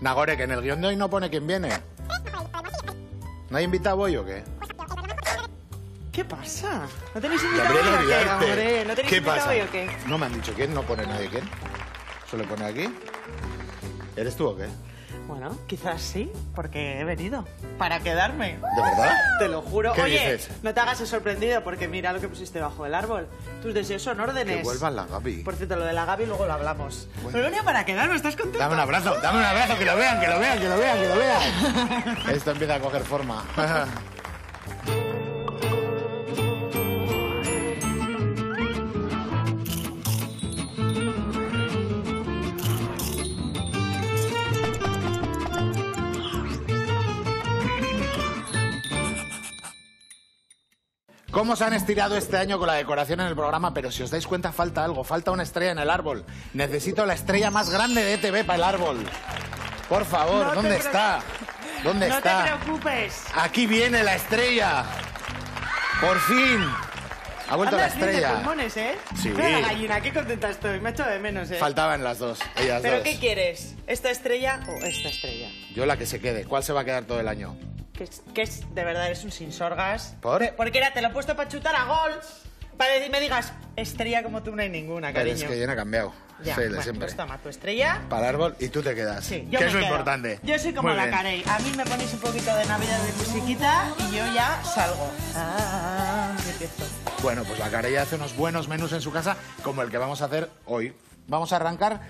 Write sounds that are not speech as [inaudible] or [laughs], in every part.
Nagore, que en el guion de hoy no pone quién viene. ¿No hay invitado hoy o qué? ¿Qué pasa? ¿No tenéis Gabriel invitado hoy o qué, hombre? ¿No tenéis ¿Qué invitado pasa? hoy o qué? No me han dicho quién, no pone nadie quién. ¿Solo pone aquí? ¿Eres tú o qué? Bueno, quizás sí, porque he venido. Para quedarme. ¿De verdad? Te lo juro. ¿Qué Oye, dices? no te hagas el sorprendido porque mira lo que pusiste bajo el árbol. Tus deseos son órdenes. Que vuelva la Gaby. Por cierto, lo de la Gaby luego lo hablamos. Pero he venido para quedarme, ¿estás contento? Dame un abrazo, dame un abrazo, que lo vean, que lo vean, que lo vean, que lo vean. [laughs] Esto empieza a coger forma. [laughs] ¿Cómo se han estirado este año con la decoración en el programa? Pero si os dais cuenta, falta algo. Falta una estrella en el árbol. Necesito la estrella más grande de ETV para el árbol. Por favor, No ¿dónde está? ¿Dónde no está? te preocupes. Aquí viene la estrella. Por fin. Ha vuelto la Andas bien de estrella. pulmones, ¿eh? Sí. Mira la gallina, qué contenta estoy. Me echo de menos, ¿eh? Faltaban las dos, ellas ¿Pero dos. qué quieres? ¿Esta estrella o esta estrella? Yo la que se quede. ¿Cuál se va a quedar todo el año? Que es, que es de verdad, eres un sinsorgas. ¿Por? Porque era, te lo he puesto para chutar a gol. Para decir, me digas, estrella como tú no hay ninguna, Pero cariño. es que ya no ha cambiado. Ya, Soy el de bueno, siempre. pues toma tu estrella. Para el árbol y tú te quedas. Sí, yo que me es lo quedo. importante. Yo soy como Muy la bien. Carey. A mí me ponéis un poquito de Navidad de musiquita y yo ya salgo. Ah, y empiezo. Bueno, pues la Carella hace unos buenos menús en su casa, como el que vamos a hacer hoy. Vamos a arrancar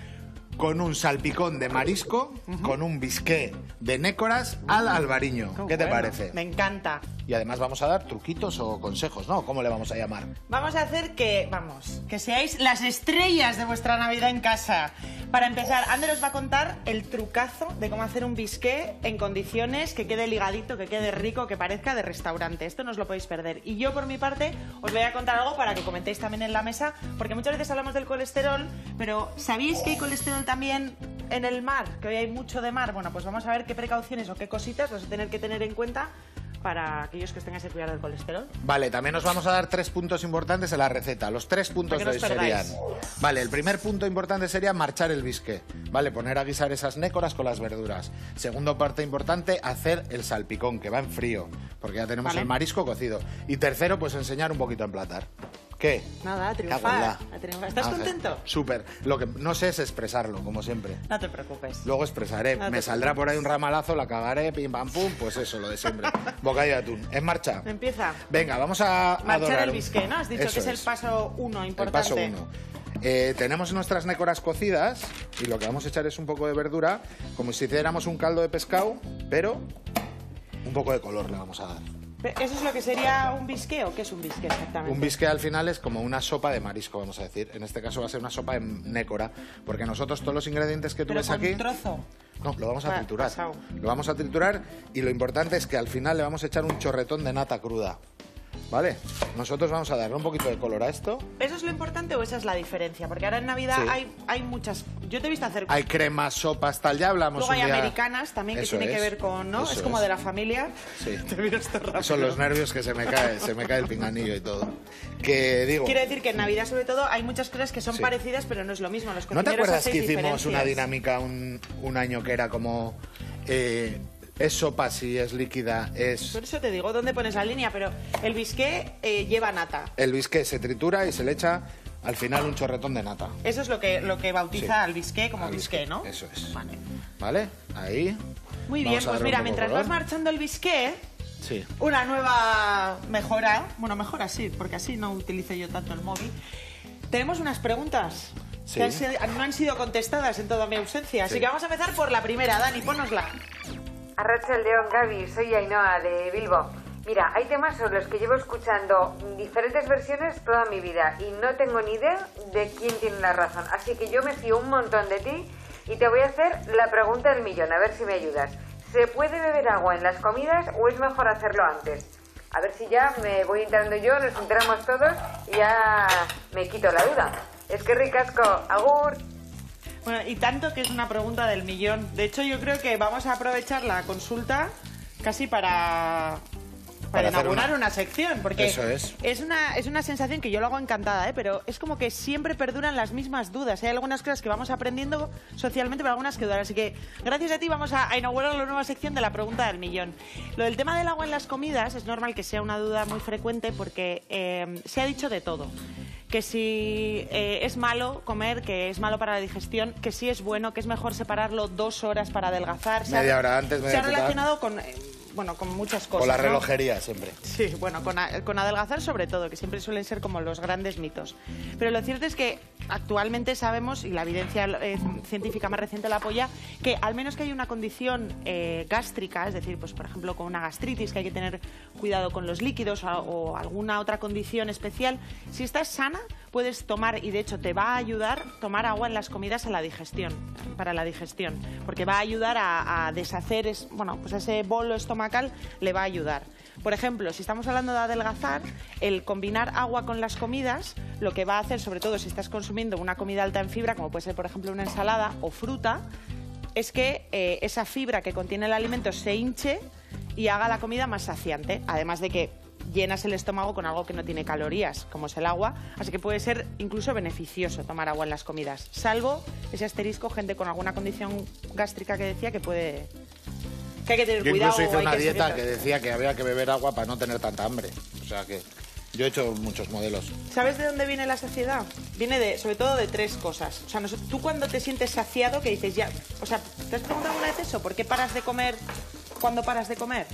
con un salpicón de marisco, con un bisqué de nécoras al albariño. ¿Qué te Bueno, parece? Me encanta. Y además vamos a dar truquitos o consejos, ¿no? ¿Cómo le vamos a llamar? Vamos a hacer que, vamos, que seáis las estrellas de vuestra Navidad en casa. Para empezar, Ander os va a contar el trucazo de cómo hacer un bisqué en condiciones que quede ligadito, que quede rico, que parezca de restaurante. Esto no os lo podéis perder. Y yo, por mi parte, os voy a contar algo para que comentéis también en la mesa, porque muchas veces hablamos del colesterol, pero ¿sabéis que hay colesterol también en el mar? Que hoy hay mucho de mar. Bueno, pues vamos a ver qué precauciones o qué cositas vas a tener que tener en cuenta para aquellos que os tengáis que cuidar del colesterol. Vale, también os vamos a dar tres puntos importantes en la receta. Los tres puntos de hoy serían. Vale, el primer punto importante sería marchar el bisque. Vale, poner a guisar esas nécoras con las verduras. Segundo parte importante, hacer el salpicón, que va en frío, porque ya tenemos Vale. el marisco cocido. Y tercero, pues enseñar un poquito a emplatar. ¿Qué? Nada, a triunfar. a triunfar. ¿Estás Ah, contento? Súper. Lo que no sé es expresarlo, como siempre. No te preocupes. Luego expresaré. No Me saldrá por ahí un ramalazo, la cagaré, pim pam pum, pues eso, lo de siempre. [laughs] Bocadillo de atún. En marcha. Empieza. Venga, vamos a Marchar el bisque, ¿no? Has dicho Eso que es, el paso uno el importante. paso uno. Eh, tenemos nuestras nécoras cocidas y lo que vamos a echar es un poco de verdura, como si hiciéramos un caldo de pescado, pero un poco de color le vamos a dar. ¿Eso es lo que sería un bisque o qué es un bisque exactamente? Un bisque al final es como una sopa de marisco, vamos a decir. En este caso va a ser una sopa de nécora, porque nosotros todos los ingredientes que tú Pero ves con aquí... trozo. No, lo vamos a Pa- triturar. Lo vamos a triturar y lo importante es que al final le vamos a echar un chorretón de nata cruda. ¿Vale? Nosotros vamos a darle un poquito de color a esto. ¿Eso es lo importante o esa es la diferencia? Porque ahora en Navidad Sí. hay, hay muchas... Yo te he visto hacer... Hay cremas, sopas, tal, ya hablamos Luego hay un día. americanas también que Eso tiene que es, ver con... ¿no? eso Es como es. de la familia. Sí. [laughs] Te miro esto rápido. Son los nervios que se me cae, se me cae el pinganillo y todo. Que digo, Quiero decir que en Navidad, sobre todo, hay muchas cosas que son Sí. parecidas, pero no es lo mismo. Los ¿no te acuerdas que hicimos una dinámica un, un año que era como eh, es sopa si es líquida, es Por eso te digo, ¿dónde pones la línea? Pero el bisqué eh, lleva nata. el bisque se tritura y se le echa al final un chorretón de nata. Eso es lo que, lo que bautiza Sí. al bisqué como Al bisqué, ¿no? eso es. Vale. ¿Vale? Ahí. Muy Vamos bien, pues mira, mientras color. vas marchando el bisqué, Sí. una nueva mejora, bueno, mejora sí, porque así no utilizo yo tanto el móvil. Tenemos unas preguntas Sí. que han sido- no han sido contestadas en toda mi ausencia, así Sí. que vamos a empezar por la primera. Dani, ponosla. Arracha el León, Gaby, soy Ainhoa de Bilbo. Mira, hay temas sobre los que llevo escuchando diferentes versiones toda mi vida y no tengo ni idea de quién tiene la razón. Así que yo me fío un montón de ti y te voy a hacer la pregunta del millón, a ver si me ayudas. ¿Se puede beber agua en las comidas o es mejor hacerlo antes? A ver si ya me voy entrando yo, nos enteramos todos y ya me quito la duda. Es que ricasco, agur. Bueno, y tanto que es una pregunta del millón. De hecho, yo creo que vamos a aprovechar la consulta casi para para, hacer inaugurar una- una... sección, porque Eso es. una, es una sensación que yo lo hago encantada, ¿eh? pero es como que siempre perduran las mismas dudas. Hay algunas cosas que vamos aprendiendo socialmente, pero algunas que dudan. Así que gracias a ti vamos a, a inaugurar la nueva sección de la pregunta del millón. Lo del tema del agua en las comidas es normal que sea una duda muy frecuente porque eh, se ha dicho de todo. Que si eh, es malo comer, que es malo para la digestión, que si es bueno, que es mejor separarlo dos horas para adelgazar. Se ha- Media hora antes, Se media ha hora. relacionado con, eh, bueno, con muchas cosas. Con la ¿no? relojería siempre. Sí, bueno, con, a- con adelgazar sobre todo, que siempre suelen ser como los grandes mitos. Pero lo cierto es que actualmente sabemos, y la evidencia eh, científica más reciente la apoya, que al menos que hay una condición eh, gástrica, es decir, pues por ejemplo con una gastritis, que hay que tener cuidado con los líquidos o, o alguna otra condición especial, si estás sana, puedes tomar, y de hecho te va a ayudar, tomar agua en las comidas a la digestión, para la digestión, porque va a ayudar a, deshacer, es, bueno, pues ese bolo estomacal le va a ayudar. Por ejemplo, si estamos hablando de adelgazar, el combinar agua con las comidas, lo que va a hacer, sobre todo si estás consumiendo una comida alta en fibra, como puede ser, por ejemplo, una ensalada o fruta, es que eh, esa fibra que contiene el alimento se hinche y haga la comida más saciante. Además de que llenas el estómago con algo que no tiene calorías, como es el agua, así que puede ser incluso beneficioso tomar agua en las comidas, salvo ese asterisco, gente con alguna condición gástrica que decía que puede... que hay que tener Yo cuidado. incluso hice una dieta seguir- que decía que había que beber agua para no tener tanta hambre. O sea que yo he hecho muchos modelos. ¿Sabes de dónde viene la saciedad? Viene de, sobre todo de tres cosas. O sea, tú cuando te sientes saciado, que dices ya, o sea, ¿te has preguntado alguna vez eso? ¿Por qué paras de comer cuando paras de comer?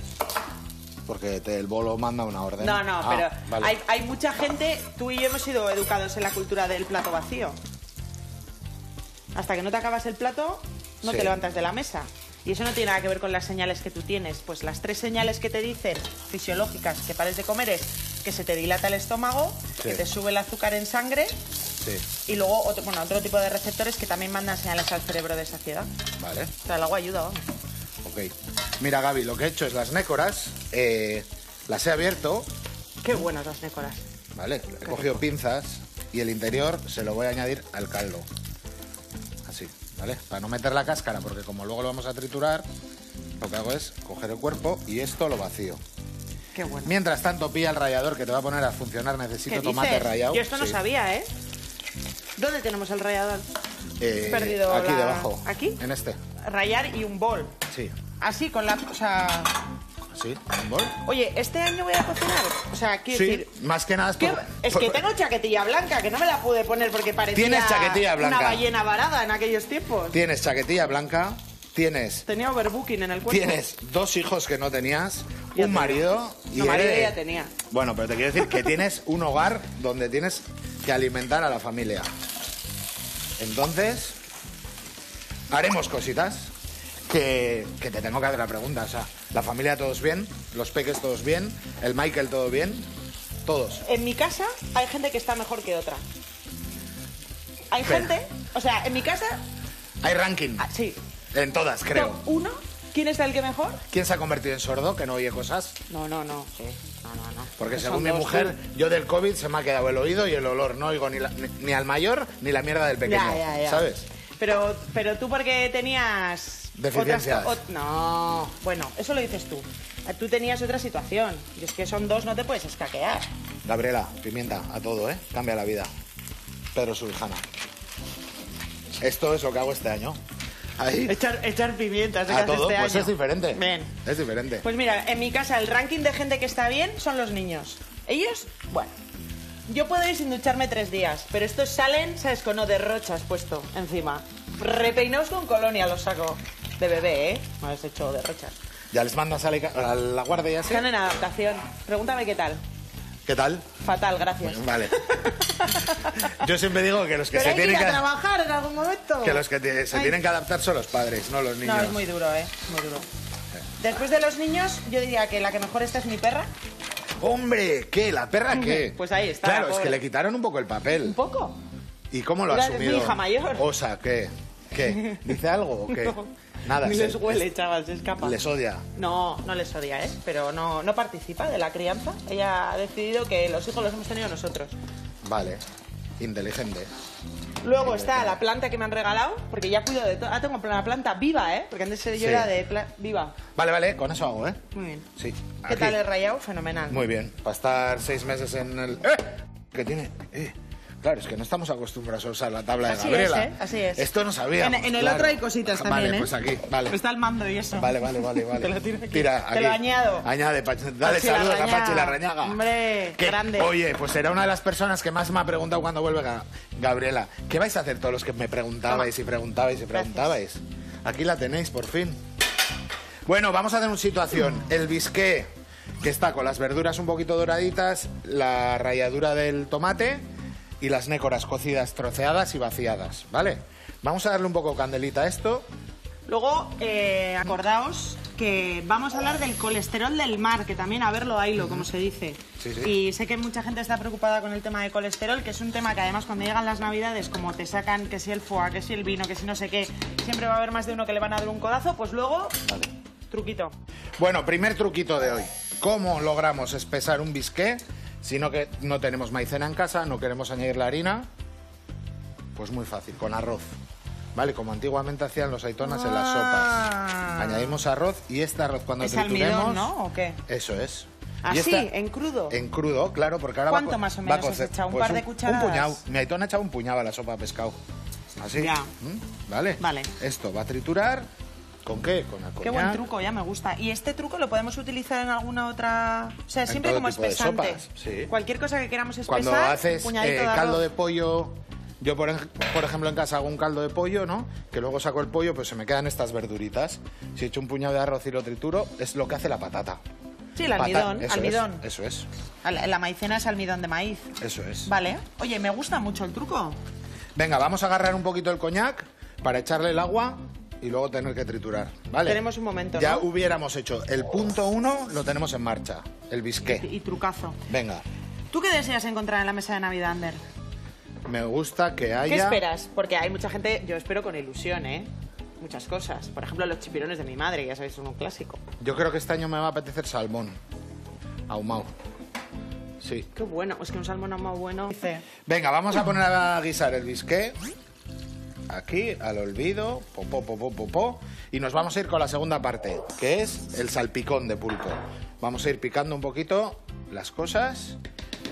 Porque te- el bolo manda una orden. No, no, Ah, pero vale. hay, hay mucha gente, tú y yo hemos sido educados en la cultura del plato vacío. Hasta que no te acabas el plato, no Sí. te levantas de la mesa. Y eso no tiene nada que ver con las señales que tú tienes. Pues las tres señales que te dicen fisiológicas que pares de comer es que se te dilata el estómago, Sí. que te sube el azúcar en sangre Sí, y luego otro, bueno, otro tipo de receptores que también mandan señales al cerebro de saciedad. vale. O sea, el agua ayuda, vamos. Ok. Mira, Gaby, lo que he hecho es las nécoras, eh, las he abierto, Qué buenas las nécoras. ¿vale? He cogido pinzas y el interior se lo voy a añadir al caldo. Así, ¿vale? Para no meter la cáscara, porque como luego lo vamos a triturar, lo que hago es coger el cuerpo y esto lo vacío. Qué bueno. Mientras tanto, pilla el rallador que te va a poner a funcionar. Necesito ¿Qué tomate rallado. Yo esto no Sí. sabía, ¿eh? ¿Dónde tenemos el rallador? Eh, perdido Aquí la- debajo. ¿Aquí? En este. Rayar y un bol. Sí. Así, con la... O sea... Sí, un bol. Oye, ¿este año voy a cocinar? O sea, quiero Sí, decir... más que nada es que- por- es por- que tengo chaquetilla blanca, que no me la pude poner porque parecía Tienes chaquetilla blanca. una ballena varada en aquellos tiempos. Tienes chaquetilla blanca, tienes Tenía overbooking en el cuerpo. Tienes dos hijos que no tenías, Ya un tenía. marido y No, marido eres- ya tenía. Bueno, pero te quiero decir que tienes un hogar donde tienes que alimentar a la familia. Entonces, haremos cositas que, que te tengo que hacer la pregunta. O sea, la familia todos bien, los peques todos bien, el Michael todo bien, todos. En mi casa hay gente que está mejor que otra. Hay gente... O sea, en mi casa... Hay ranking ah, sí. en todas, creo. Top uno, ¿quién es el que mejor? ¿Quién se ha convertido en sordo que no oye cosas? No, no, no. Sí. No, no, no. Porque según mi dos, mujer, tú. yo del COVID se me ha quedado el oído y el olor. No oigo ni, la- ni, ni al mayor ni la mierda del pequeño. Ya, ya, ya. ¿Sabes? Pero, pero tú porque tenías... Deficiencias. otras- no, bueno, eso lo dices tú. Tú tenías otra situación. Y es que son dos, no te puedes escaquear. Gabriela, pimienta, a todo, ¿eh? Cambia la vida. Pedro Subijana. Esto es lo que hago este año. Ahí. Echar, echar pimientas A todo, este pues año. es diferente. Bien. Es diferente. Pues mira, en mi casa el ranking de gente que está bien son los niños. Ellos, bueno, yo puedo ir sin ducharme tres días, pero estos salen, ¿sabes? Con no derrochas puesto encima. Repeinados con colonia los saco. De bebé, ¿eh? No has hecho derrochas. ¿Ya les mandas a la, a la guardia y así? Están en adaptación. Pregúntame qué tal. ¿Qué tal? Fatal, gracias. Vale. [laughs] Yo siempre digo que los que Pero se hay que tienen a que... trabajar en algún momento. Que los que te- se Ay. tienen que adaptar son los padres, no los niños. No, es muy duro, ¿eh? Muy duro. Después de los niños, yo diría que la que mejor está es mi perra. ¡Hombre! ¿Qué? ¿La perra qué? [laughs] Pues ahí está, Claro, la es que le quitaron un poco el papel. Un poco. ¿Y cómo lo ha asumido? mi hija mayor. O sea, ¿qué? ¿Qué? [laughs] ¿Dice algo o qué? No. Nada. Ni les huele, chaval, se escapa. Les odia. No, no les odia, ¿eh? Pero no, no participa de la crianza. Ella ha decidido que los hijos los hemos tenido nosotros. Vale. Inteligente. Luego está la planta que me han regalado, porque ya cuido de todo. Ah, tengo una planta viva, ¿eh? Porque antes yo Sí. era de pla- viva. Vale, vale, con eso hago, ¿eh? Muy bien. Sí. ¿Qué aquí. tal el rayado? Fenomenal. Muy bien. Para estar seis meses en el... ¡Eh! ¿Qué tiene? Eh. Claro, es que no estamos acostumbrados a usar la tabla Así de Gabriela. es, ¿eh? Así es. Esto no sabía. En, en el otro hay cositas también, Vale, ¿eh? pues aquí, vale. Está el mando y eso. Vale, vale, vale, vale. [laughs] Te lo tiro aquí. Tira, Te lo aquí. añado. Añade, dale Pachi saludos a. Pachi Larrañaga. Hombre, Que, grande. Oye, pues era una de las personas que más me ha preguntado cuando vuelve Ga- Gabriela. ¿Qué vais a hacer todos los que me preguntabais y preguntabais y preguntabais? Aquí la tenéis, por fin. Bueno, vamos a hacer una situación. El bisqué, que está con las verduras un poquito doraditas, la ralladura del tomate y las nécoras cocidas, troceadas y vaciadas, ¿vale? Vamos a darle un poco candelita a esto. Luego, eh, acordaos que vamos a hablar del colesterol del mar, que también a verlo haylo, como se dice. Sí, sí. Y sé que mucha gente está preocupada con el tema de colesterol, que es un tema que además cuando llegan las navidades, como te sacan que si el foie, que si el vino, que si no sé qué, siempre va a haber más de uno que le van a dar un codazo, pues luego, truquito. Bueno, primer truquito de hoy. ¿Cómo logramos espesar un bisqué si no, que no tenemos maicena en casa, no queremos añadir la harina? Pues muy fácil, con arroz. ¿Vale? Como antiguamente hacían los aitonas en las sopas. Ah. Añadimos arroz y este arroz cuando ¿Es trituremos... almidón, no? ¿O qué? Eso es. ¿Ah, Y sí? esta- ¿En crudo? En crudo, claro, porque ahora ¿Cuánto más o va a menos has echado? ¿Un Pues par de cucharadas? Un puñado. Mi aitona ha echado un puñado a la sopa de pescado. Así. Ya. ¿Mm? ¿Vale? Vale. Esto va a triturar. ¿Con qué? Con el Qué buen truco, ya me gusta. ¿Y este truco lo podemos utilizar en alguna otra...? O sea, En siempre todo como tipo de espesante. sopas, sí. Cualquier cosa que queramos espesar, Cuando haces eh, de caldo de pollo, yo por, por ejemplo en casa hago un caldo de pollo, ¿no? Que luego saco el pollo, pues se me quedan estas verduritas. Si echo un puñado de arroz y lo trituro, es lo que hace la patata. Sí, el almidón, eso almidón. Es, eso es, La, la maicena es almidón de maíz. eso es. Vale. Oye, me gusta mucho el truco. Venga, vamos a agarrar un poquito el coñac para echarle el agua y luego tener que triturar, ¿vale? Tenemos un momento, Ya ¿no? hubiéramos hecho el punto uno, lo tenemos en marcha, el bisqué. Y trucazo. Venga, ¿Tú qué deseas encontrar en la mesa de Navidad, Ander? me gusta que haya... ¿Qué esperas? Porque hay mucha gente, yo espero con ilusión, ¿eh? Muchas cosas. Por ejemplo, los chipirones de mi madre, que ya sabéis, son un clásico. Yo creo que este año me va a apetecer salmón. Ahumado. Sí. Qué bueno. Es que un salmón ahumado bueno... Dice... Venga, vamos a poner a guisar el bisqué. Aquí, al olvido. Po, po, po, po, po, po. Y nos vamos a ir con la segunda parte, que es el salpicón de pulpo. Vamos a ir picando un poquito las cosas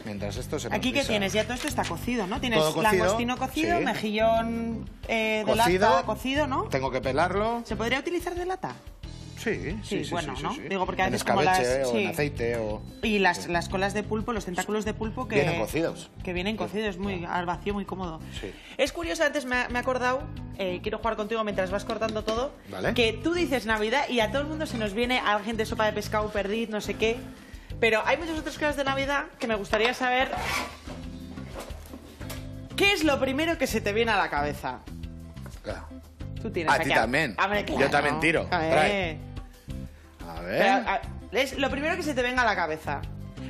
mientras esto se Aquí, ¿qué guisa. tienes? Ya todo esto está cocido, ¿no? Tienes cocido, langostino cocido, sí. mejillón eh, de Cocido. lata cocido, ¿no? Tengo que pelarlo. ¿Se podría utilizar de lata? Sí, sí, Sí, bueno, sí, ¿no? Digo, porque a en veces como escabeche las- o en aceite o... Y las, las colas de pulpo, los tentáculos de pulpo que... Vienen cocidos. Que vienen cocidos, muy al vacío, muy cómodo. Sí. Es curioso, antes me, ha- me he acordado, eh, quiero jugar contigo mientras vas cortando todo, Vale. que tú dices Navidad y a todo el mundo se nos viene alguien de sopa de pescado, perdiz, no sé qué. Pero hay muchas otras cosas de Navidad que me gustaría saber... ¿Qué es lo primero que se te viene a la cabeza? Claro. Tú tienes A aquí ti también. Hombre, Yo claro. también tiro. A ver. A ver... Pero, a- es lo primero que se te venga a la cabeza.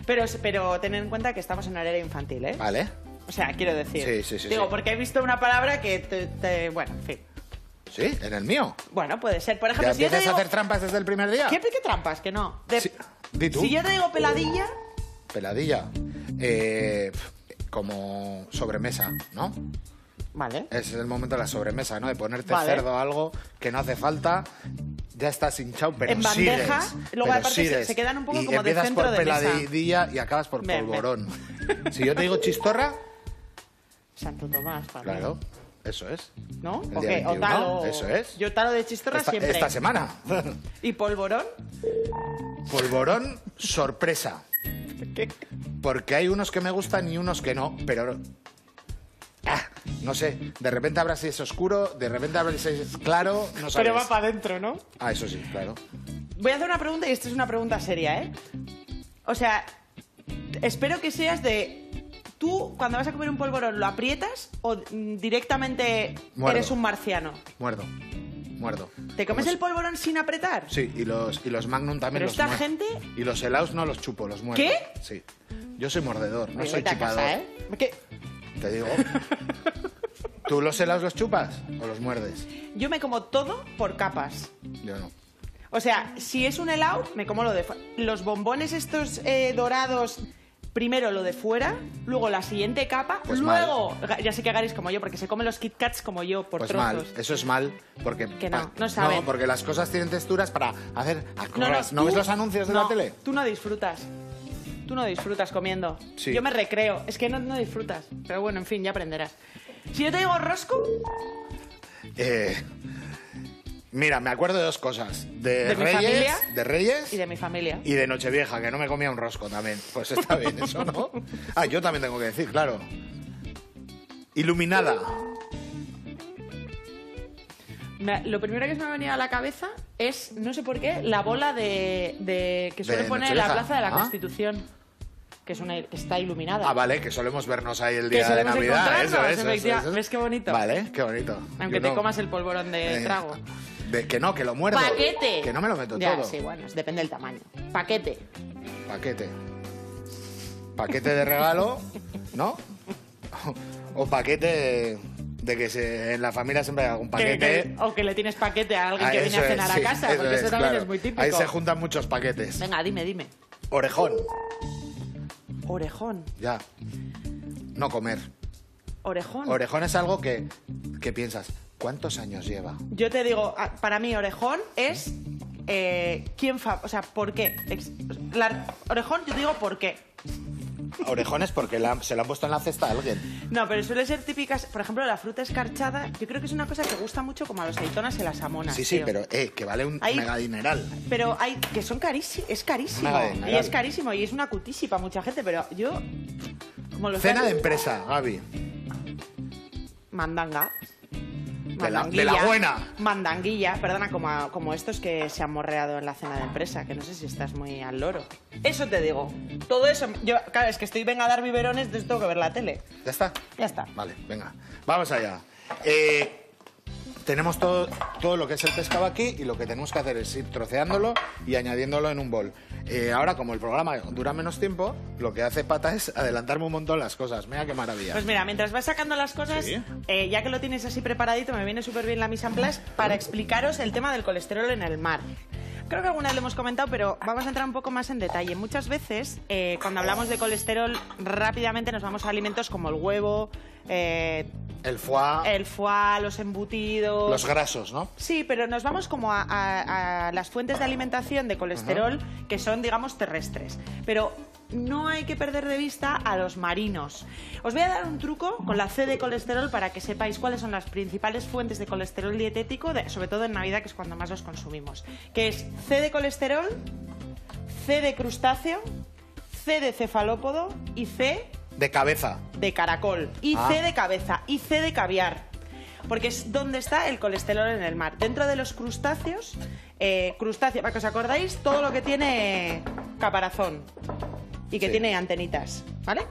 Pero, pero ten en cuenta que estamos en horario infantil, ¿eh? Vale. O sea, quiero decir. Sí, sí, sí, Digo, sí. porque he visto una palabra que te, te- Bueno, en fin. Sí, en el mío. Bueno, puede ser. Por ¿Ya ejemplo, si yo te empiezas digo. a hacer trampas desde el primer día? ¿Qué, qué trampas? Que no. De- Sí, di tú. Si yo te digo peladilla, Peladilla. Eh, como sobremesa, ¿no? Vale. Es el momento de la sobremesa, ¿no? De ponerte Vale. cerdo a algo que no hace falta. Ya estás hinchado, pero En bandeja, sigues, luego pero aparte se- se quedan un poco y como de centro por de peladilla y acabas por Ven, ven. polvorón. Si yo te digo chistorra, Santo Tomás, mí. claro, eso es. ¿No? El ¿O día qué? ¿O 21, talo? eso es. Yo talo de chistorra Esta, siempre. esta semana. ¿Y polvorón? Polvorón, sorpresa. Porque hay unos que me gustan y unos que no, pero... ah, no sé, de repente habrá si es oscuro, de repente habrá si es claro, no sabes. Pero va para adentro, ¿no? Ah, eso sí, claro. Voy a hacer una pregunta y esta es una pregunta seria, ¿eh? O sea, espero que seas de... ¿Tú, cuando vas a comer un polvorón, lo aprietas o directamente Muerdo. eres un marciano? Muerdo, muerdo. ¿Te comes Como el polvorón sin apretar? Sí, y los, y los Magnum también Pero los esta muerdo. gente- Y los helados no los chupo, los muerdo. ¿Qué? Sí. Yo soy mordedor, no Oye, soy chupador. casa, ¿eh? ¿Qué? Te digo. ¿Tú los helados los chupas o los muerdes? Yo me como todo por capas. Yo no. O sea, si es un helado, me como lo de... Los bombones estos eh, dorados primero lo de fuera, luego la siguiente capa, Pues luego, ya sé que Gary es como yo, porque se come los Kit Kats como yo, por Pues trozos. mal, eso es mal, porque... Que no, saben. porque las cosas tienen texturas para hacer... No, no, ¿No tú- ves los anuncios de la tele? Tú no disfrutas. Tú no disfrutas comiendo. Sí. Yo me recreo. Es que no, no disfrutas. Pero bueno, en fin, ya aprenderás. Si yo te digo rosco, Eh, mira, me acuerdo de dos cosas. De, ¿De mi Reyes, familia? de Reyes y de mi familia. y de Nochevieja, que no me comía un rosco también. Pues está bien eso, ¿no? [laughs] Ah, yo también tengo que decir, claro. Iluminada. Me- lo primero que se me ha venido a la cabeza es, no sé por qué, la bola de, de- que suele De poner en la. Plaza de la Ah. Constitución. Que, es una, que está iluminada. Ah, vale, que solemos vernos ahí el día de Navidad. Eso, eso. ¿Ves qué bonito? Vale, qué bonito. Aunque Yo te no- comas el polvorón de Eh, trago. de- que no, que lo muerdo. ¡Paquete! Que no me lo meto ya, todo. sí, bueno, depende del tamaño. Paquete. Paquete. Paquete de regalo, ¿no? O paquete de que se, en la familia siempre hay algún Que- paquete. que- o que le tienes paquete a alguien Ah, que viene a cenar a casa, porque eso es, también claro. es muy típico. Ahí se juntan muchos paquetes. Venga, dime, dime. Orejón, Orejón. ya. No comer. Orejón. Orejón es algo que, que piensas, ¿cuántos años lleva? Yo te digo, ah, para mí orejón es eh, quién fa, o sea, ¿por qué? La- orejón, yo digo por qué. Orejón es porque la- se lo han puesto en la cesta a alguien. No, pero suele ser típicas, por ejemplo, la fruta escarchada, yo creo que es una cosa que gusta mucho como a los aceitonas y las amonas. Sí, sí, pero eh, que vale un mega dineral. Pero hay que son carísimos, es carísimo. Y es carísimo y es una cutísima para mucha gente, pero yo como los Cena de empresa, Gaby. mandanga. De la- de la Mandanguilla. buena. Mandanguilla, perdona, como, a- como estos que se han morreado en la cena de empresa, que no sé si estás muy al loro. Eso te digo. Todo eso. Yo, claro, es que estoy venga a dar biberones, entonces tengo que ver la tele. ¿Ya está? Ya está. Vale, venga. Vamos allá. Eh, tenemos todo, todo lo que es el pescado aquí y lo que tenemos que hacer es ir troceándolo y añadiéndolo en un bol. Eh, ahora, como el programa dura menos tiempo, lo que hace Pata es adelantarme un montón las cosas. Mira qué maravilla. Pues mira, mientras vas sacando las cosas, Sí. eh, ya que lo tienes así preparadito, me viene súper bien la mise en place para explicaros el tema del colesterol en el mar. Creo que alguna vez lo hemos comentado, pero vamos a entrar un poco más en detalle. Muchas veces, eh, cuando hablamos de colesterol, rápidamente nos vamos a alimentos como el huevo, eh, el foie, el foie, los embutidos. los grasos, ¿no? Sí, pero nos vamos como a, a- a las fuentes de alimentación de colesterol que son, digamos, terrestres. Pero no hay que perder de vista a los marinos. Os voy a dar un truco con la C de colesterol para que sepáis cuáles son las principales fuentes de colesterol dietético, de- sobre todo en Navidad, que es cuando más los consumimos. Que es C de colesterol, C de crustáceo, C de cefalópodo y C De cabeza. de caracol, y Ah. C de cabeza, y C de caviar. Porque es donde está el colesterol en el mar. Dentro de los crustáceos, eh, crustáceo, para que os acordáis, todo lo que tiene caparazón y que Sí. tiene antenitas, ¿vale?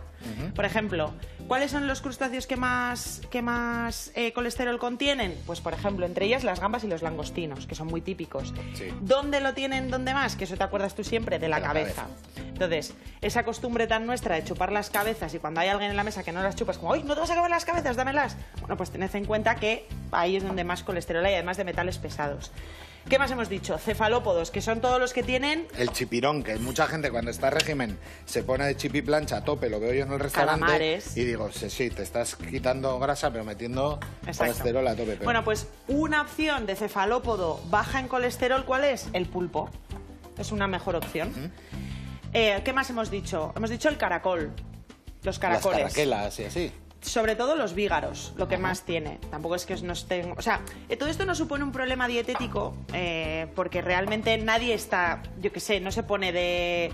Por ejemplo, ¿cuáles son los crustáceos que más, que más eh, colesterol contienen? Pues, por ejemplo, entre ellas las gambas y los langostinos, que son muy típicos. Sí. ¿Dónde lo tienen? ¿Dónde más? Que eso te acuerdas tú siempre, de la, De la cabeza. cabeza. Entonces, esa costumbre tan nuestra de chupar las cabezas y cuando hay alguien en la mesa que no las chupas, como, ¡ay, no te vas a comer las cabezas, dámelas! Bueno, pues tened en cuenta que ahí es donde más colesterol hay, además de metales pesados. ¿Qué más hemos dicho? Cefalópodos, que son todos los que tienen El chipirón, que mucha gente cuando está en régimen se pone de chip y plancha a tope, lo veo yo en el restaurante. Calamares. Y digo, sí, sí, te estás quitando grasa, pero metiendo Exacto. colesterol a tope. pero- Bueno, pues una opción de cefalópodo baja en colesterol, ¿cuál es? El pulpo. Es una mejor opción. Eh, ¿Qué más hemos dicho? Hemos dicho el caracol. Los las caracoles. carraquelas y así. Sobre todo los vígaros, lo que más tiene. Tampoco es que no estén... O sea, eh, todo esto no supone un problema dietético eh, porque realmente nadie está, yo qué sé, no se pone de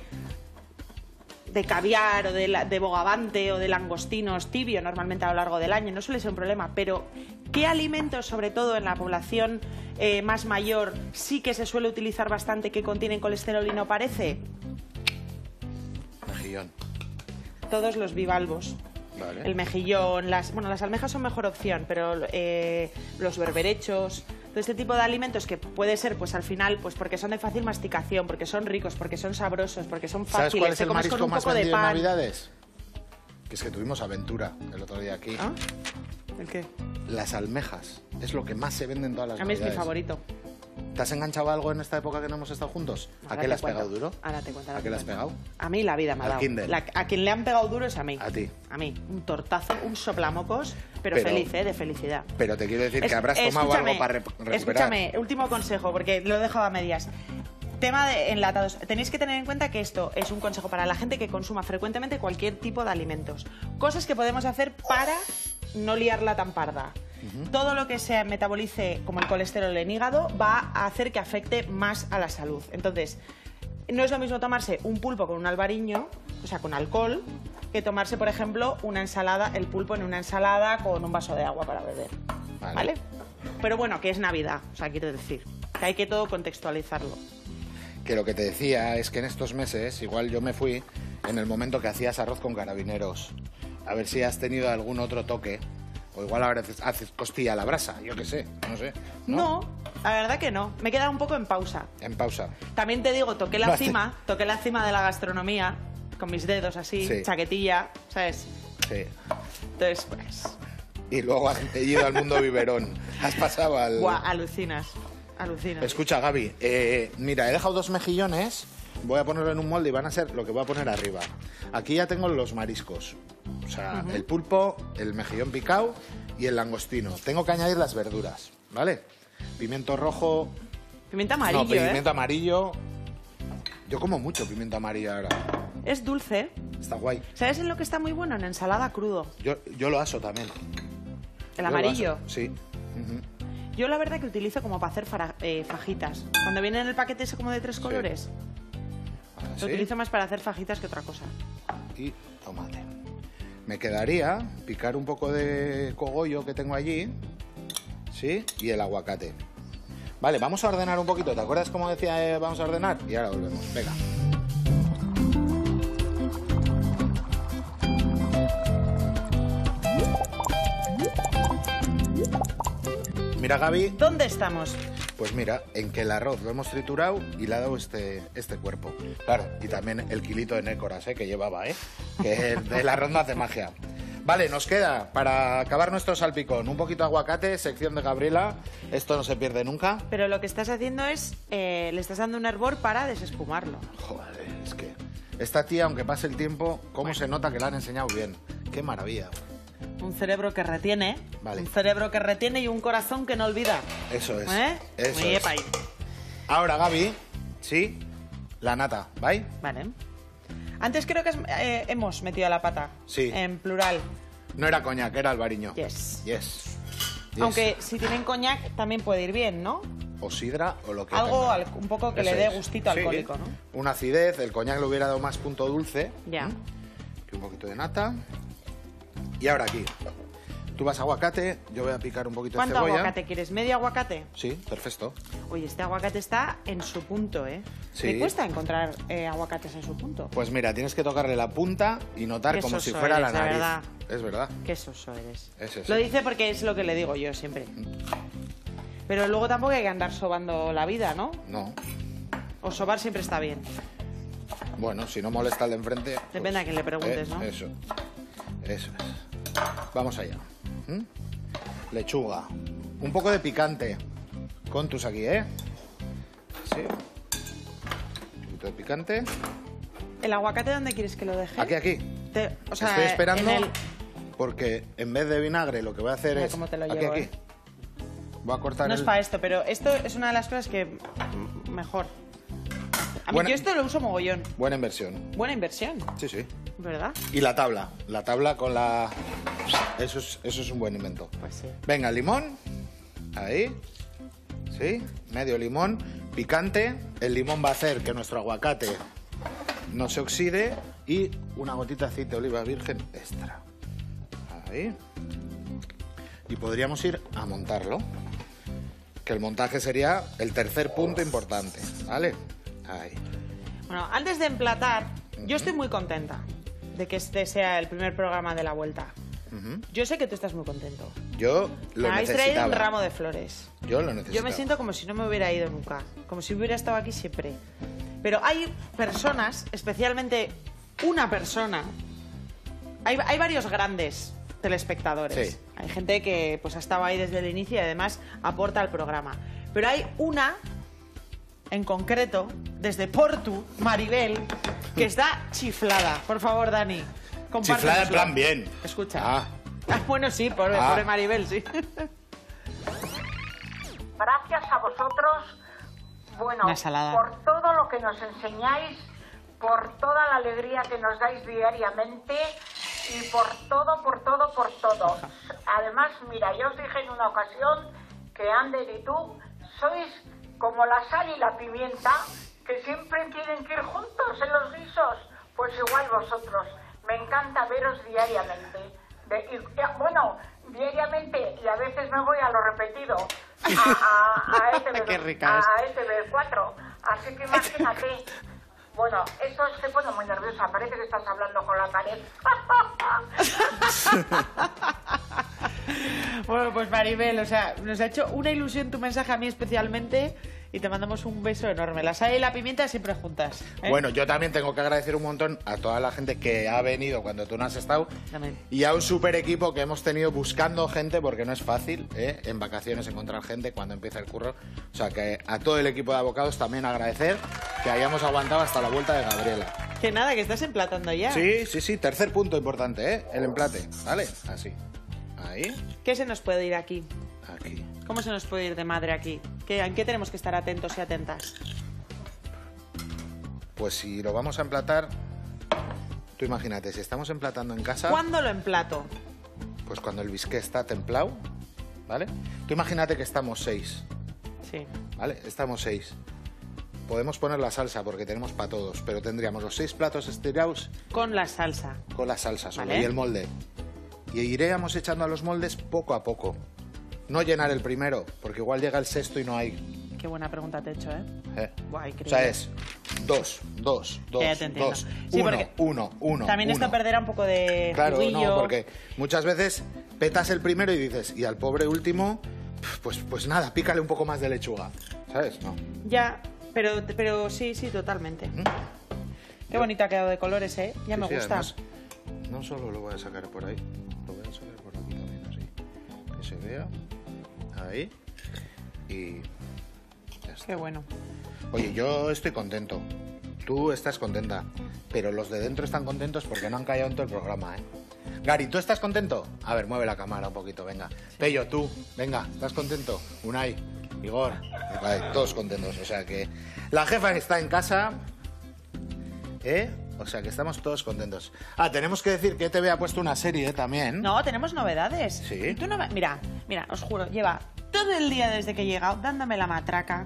de caviar o de, la- de bogavante o de langostinos tibio normalmente a lo largo del año, no suele ser un problema, pero ¿qué alimentos, sobre todo en la población eh, más mayor, sí que se suele utilizar bastante que contienen colesterol y no parece? Mejillón. Todos los bivalvos. Vale. El mejillón, las, bueno, las almejas son mejor opción, pero eh, los berberechos, todo este tipo de alimentos que puede ser, pues al final, pues porque son de fácil masticación, porque son ricos, porque son sabrosos, porque son ¿Sabes fáciles, cuál es el comes con marisco un más poco de en pan. Navidades? Que es que tuvimos aventura el otro día aquí. ¿Ah? ¿El qué? Las almejas. Es lo que más se vende en todas las A mí es mi Navidades. favorito. ¿Te has enganchado a algo en esta época que no hemos estado juntos? ¿A qué le has cuento. pegado duro? Ahora te cuento. ahora ¿A qué le has pegado? A mí la vida me ha dado. La- a quien le han pegado duro es a mí. A ti. A mí. Un tortazo, un soplamocos, pero, Pero- feliz, ¿eh? De felicidad. Pero te quiero decir que habrás tomado algo para re- recuperar. Escúchame, último consejo, porque lo he dejado a medias. Tema de enlatados. Tenéis que tener en cuenta que esto es un consejo para la gente que consuma frecuentemente cualquier tipo de alimentos. Cosas que podemos hacer para no liarla tan parda. Todo lo que se metabolice como el colesterol en hígado va a hacer que afecte más a la salud. Entonces, no es lo mismo tomarse un pulpo con un albariño, o sea, con alcohol, que tomarse, por ejemplo, una ensalada, el pulpo en una ensalada con un vaso de agua para beber. Vale. ¿Vale? Pero bueno, que es Navidad, o sea, quiero decir, que hay que todo contextualizarlo. Que lo que te decía es que en estos meses, igual yo me fui en el momento que hacías arroz con carabineros. A ver si has tenido algún otro toque. O igual ahora haces, haces costilla a la brasa, yo qué sé, no sé. ¿No? la verdad que no. Me he quedado un poco en pausa. En pausa. También te digo, toqué la No cima, toqué la cima de la gastronomía, con mis dedos así, Sí. chaquetilla, ¿sabes? Sí. Entonces, pues, Y luego has ido al mundo biberón. Has pasado al... guau, alucinas, alucinas. Escucha, Gaby, eh, mira, he dejado dos mejillones, voy a ponerlo en un molde y van a ser lo que voy a poner arriba. Aquí ya tengo los mariscos, o sea, el pulpo, el mejillón picado y el langostino. Tengo que añadir las verduras, ¿vale? Pimiento rojo, Pimienta amarillo, no, pimiento ¿eh? amarillo. Yo como mucho pimiento amarillo ahora. Es dulce. Está guay. ¿Sabes en lo que está muy bueno? En ensalada crudo. Yo, yo lo aso también. El Yo amarillo. Sí. Yo la verdad que utilizo como para hacer fara- eh, fajitas. Cuando viene en el paquete ese como de tres colores, Así. lo utilizo más para hacer fajitas que otra cosa. y tomate. Me quedaría picar un poco de cogollo que tengo allí, ¿sí? Y el aguacate. Vale, vamos a ordenar un poquito. ¿Te acuerdas cómo decía eh, vamos a ordenar? Y ahora volvemos. Venga. Mira, Gaby, ¿Dónde estamos? Pues mira, en que el arroz lo hemos triturado y le ha dado este, este cuerpo. Claro, y también el kilito de nécoras ¿eh? que llevaba, ¿eh? Que el, el arroz no hace magia. Vale, nos queda para acabar nuestro salpicón un poquito de aguacate, sección de Gabriela. Esto no se pierde nunca. Pero lo que estás haciendo es, eh, le estás dando un hervor para desespumarlo. Joder, es que esta tía, aunque pase el tiempo, cómo se nota que la han enseñado bien. Qué maravilla. Un cerebro que retiene, Vale. un cerebro que retiene y un corazón que no olvida. Eso es. ¿Eh? Eso Muy es. epa. Ahora, Gaby, sí, la nata, ¿vale? Vale. Antes creo que eh, hemos metido la pata. Sí. En plural. No era coñac, era albariño. Yes. Yes. Yes. Aunque si tienen coñac también puede ir bien, ¿no? o sidra o lo que Algo al- un poco que Eso le dé es. gustito Sí. alcohólico, ¿no? Una acidez, el coñac le hubiera dado más punto dulce. Ya. ¿Mm? Un poquito de nata. Y ahora aquí. Tú vas a aguacate, yo voy a picar un poquito de ¿Cuánto cebolla. aguacate quieres? ¿Medio aguacate? Sí, perfecto. Oye, este aguacate está en su punto, ¿eh? Sí. Me cuesta encontrar eh, aguacates en su punto. Pues mira, tienes que tocarle la punta y notar Qué como si fuera la eres, de nariz. verdad. Es verdad. Qué soso eres. Es eso. Lo dice porque es lo que le digo yo siempre. Pero luego tampoco hay que andar sobando la vida, ¿no? No. O sobar siempre está bien. Bueno, si no molesta al de enfrente. Depende a quién le preguntes, eh, ¿no? Eso. Eso es. Vamos allá. ¿Mm? Lechuga. Un poco de picante. Contus aquí, ¿eh? Sí. Un poquito de picante. ¿El aguacate dónde quieres que lo deje? Aquí, aquí. Te- o sea, Estoy esperando en el- porque en vez de vinagre lo que voy a hacer Mira es. cómo te lo aquí, llevo, aquí. ¿eh? Voy a cortar No el. es para esto, pero esto es una de las cosas que mejor. A mí Buena- yo esto lo uso mogollón. Buena inversión. Buena inversión, Sí, sí. ¿verdad? Y la tabla. La tabla con la. Eso es, eso es un buen invento. Pues sí. Venga, limón. Ahí. Sí, medio limón. Picante. El limón va a hacer que nuestro aguacate no se oxide. Y una gotita de aceite de oliva virgen extra. Ahí. Y podríamos ir a montarlo. Que el montaje sería el tercer punto importante. ¿Vale? Ahí. Bueno, antes de emplatar, yo estoy muy contenta de que este sea el primer programa de la vuelta. Yo sé que tú estás muy contento. Yo lo Me habéis traído necesitaba. un ramo de flores. Yo lo necesitaba. Yo me siento como si no me hubiera ido nunca, como si hubiera estado aquí siempre. Pero hay personas, especialmente una persona, hay, hay varios grandes telespectadores. Sí. Hay gente que pues ha estado ahí desde el inicio y además aporta al programa. Pero hay una en concreto, desde Portu, Maribel, que está chiflada. Por favor, Dani. Chiflada en plan bien. Escucha. Ah. Ah, [laughs] bueno, sí, pobre, Ah. pobre Maribel, sí. Gracias a vosotros, bueno, por todo lo que nos enseñáis, por toda la alegría que nos dais diariamente y por todo, por todo, por todo. Además, mira, yo os dije en una ocasión que Ander y tú sois como la sal y la pimienta que siempre tienen que ir juntos en los guisos. Pues igual vosotros. Me encanta veros diariamente. De- y- y- bueno, diariamente y a veces me voy a lo repetido. A, a, a [laughs] ETV, Qué rica es. a ETV4. Así que [laughs] imagínate. Bueno, eso es que pone muy nerviosa. Parece que estás hablando con la pared. [laughs] Bueno, pues Maribel, o sea, nos ha hecho una ilusión tu mensaje a mí especialmente y te mandamos un beso enorme. La sal y la pimienta siempre juntas. ¿eh? Bueno, yo también tengo que agradecer un montón a toda la gente que ha venido cuando tú no has estado También. y a un super equipo que hemos tenido buscando gente porque no es fácil ¿eh? en vacaciones encontrar gente cuando empieza el curro. O sea que a todo el equipo de abogados también agradecer que hayamos aguantado hasta la vuelta de Gabriela. Que nada, que estás emplatando ya. Sí, sí, sí, tercer punto importante, ¿eh? el emplate, ¿vale? Así. Ahí, ¿Qué se nos puede ir aquí? aquí. ¿Cómo se nos puede ir de madre aquí? ¿Qué, ¿En qué tenemos que estar atentos y atentas? Pues si lo vamos a emplatar, tú imagínate, si estamos emplatando en casa... ¿Cuándo lo emplato? Pues cuando el bisque está templado, ¿vale? Tú imagínate que estamos seis, Sí. ¿vale? Estamos seis. Podemos poner la salsa porque tenemos para todos, pero tendríamos los seis platos estirados Con la salsa. con la salsa solo Vale. y el molde. Y iríamos echando a los moldes poco a poco. No llenar el primero, porque igual llega el sexto y no hay. Qué buena pregunta te he hecho, ¿eh? ¿eh? Buah, o sea, es dos, dos, dos, Ya te dos, Sí, uno, uno, uno. También uno. esto perderá un poco de Claro, juguillo. no, porque muchas veces petas el primero y dices, y al pobre último, pues, pues nada, pícale un poco más de lechuga. ¿Sabes? No. Ya, pero, pero sí, sí, totalmente. Qué bonito ha quedado de colores, ¿eh? Ya Sí, me sí, gusta. además, no solo lo voy a sacar por ahí, se vea. Ahí. Y. ya está. Qué bueno. Oye, yo estoy contento. Tú estás contenta. Pero los de dentro están contentos porque no han callado en todo el programa, ¿eh? Gary, ¿tú estás contento? A ver, mueve la cámara un poquito, venga. Pello, tú, venga, ¿estás contento? Unai, Igor, vale, todos contentos. O sea que la jefa está en casa, ¿eh? O sea que estamos todos contentos. Ah, tenemos que decir que TV ha puesto una serie ¿eh? también. No, tenemos novedades. Sí. Tú no me- Mira, mira, os juro, lleva todo el día desde que he llegado dándome la matraca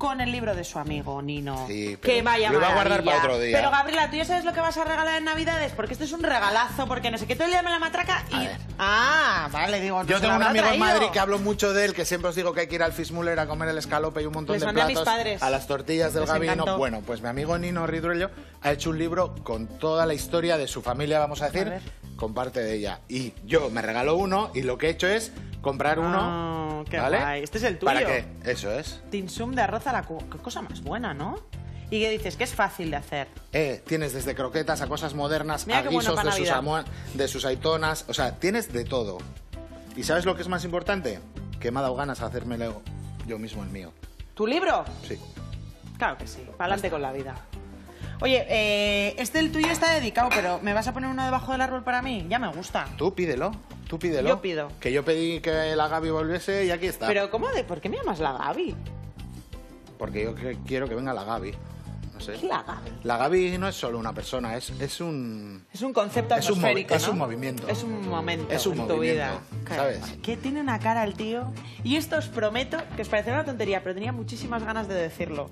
con el libro de su amigo Nino. Sí, pero que vaya lo iba a guardar para otro día. Pero Gabriela, ¿tú ya sabes lo que vas a regalar en Navidades? Porque esto es un regalazo, porque no sé qué, todo el día me la matraca y... A. Ah, vale, digo, no Yo se tengo un amigo en. Madrid que hablo mucho de él, que siempre os digo que hay que ir al Fismuller a comer el escalope y un montón Les de mandé a mis platos. padres. las tortillas del Les Gabino. encantó. Bueno, pues mi amigo Nino Ridruello ha hecho un libro con toda la historia de su familia, vamos a decir, ver. con parte de ella. Y yo me regaló uno y lo que he hecho es comprar uno. Ah, qué ¿vale? guay. Este es el tuyo. ¿Para qué? Eso es. Tinsum de arroz a la cu... Qué cosa más buena, ¿no? Y que dices que es fácil de hacer. Eh, tienes desde croquetas a cosas modernas, Mira a bueno guisos para de sus, Navidad. amo- de sus aitonas. O sea, tienes de todo. ¿Y sabes lo que es más importante? Que me ha dado ganas de hacérmelo yo mismo el mío. ¿Tu libro? Sí. Claro que sí. Para adelante con la vida. Oye, eh, este el tuyo está dedicado, pero ¿me vas a poner uno debajo del árbol para mí? Ya me gusta. Tú pídelo, tú pídelo. Yo pido. Que yo pedí que la Gaby volviese y aquí está. Pero ¿cómo de...? ¿Por qué me llamas la Gaby? Porque yo que- quiero que venga la Gaby. No sé. ¿Qué la Gaby? La Gaby no es solo una persona, es, es un... Es un concepto Es un atmosférico, es ¿no? un movimiento. Es un momento Es un en tu movimiento, vida. ¿sabes? Que tiene una cara el tío. Y esto os prometo que os parecerá una tontería, pero tenía muchísimas ganas de decirlo.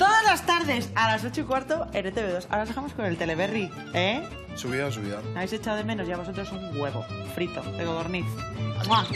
Todas las tardes a las 8 y cuarto en ETV2. Ahora os dejamos con el Teleberry, ¿eh? Subido, subido. ¿Habéis echado de menos ya vosotros un huevo frito de codorniz? ¡Mua!